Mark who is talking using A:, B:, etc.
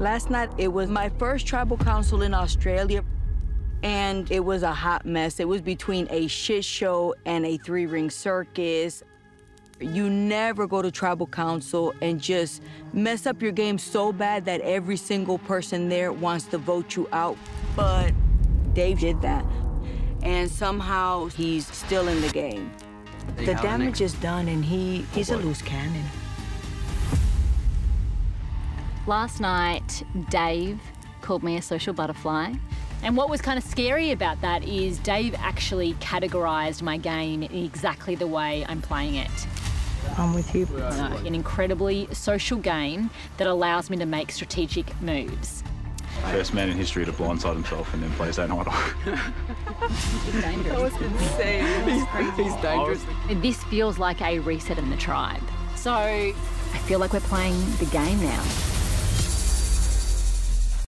A: Last night, it was my first tribal council in Australia, and it was a hot mess. It was between a shit show and a three-ring circus. You never go to tribal council and just mess up your game so bad that every single person there wants to vote you out. But Dave did that, and somehow he's still in the game. The damage is done, and he, he's a loose cannon.
B: Last night, Dave called me a social butterfly. And what was kind of scary about that is Dave actually categorised my game in exactly the way I'm playing it.
A: I'm with you.
B: Uh, an incredibly social game that allows me to make strategic moves.
C: First man in history to blindside himself and then play his own idol.
B: It's dangerous.
D: That was insane. He's, he's dangerous.
B: This feels like a reset in the tribe. So I feel like we're playing the game now.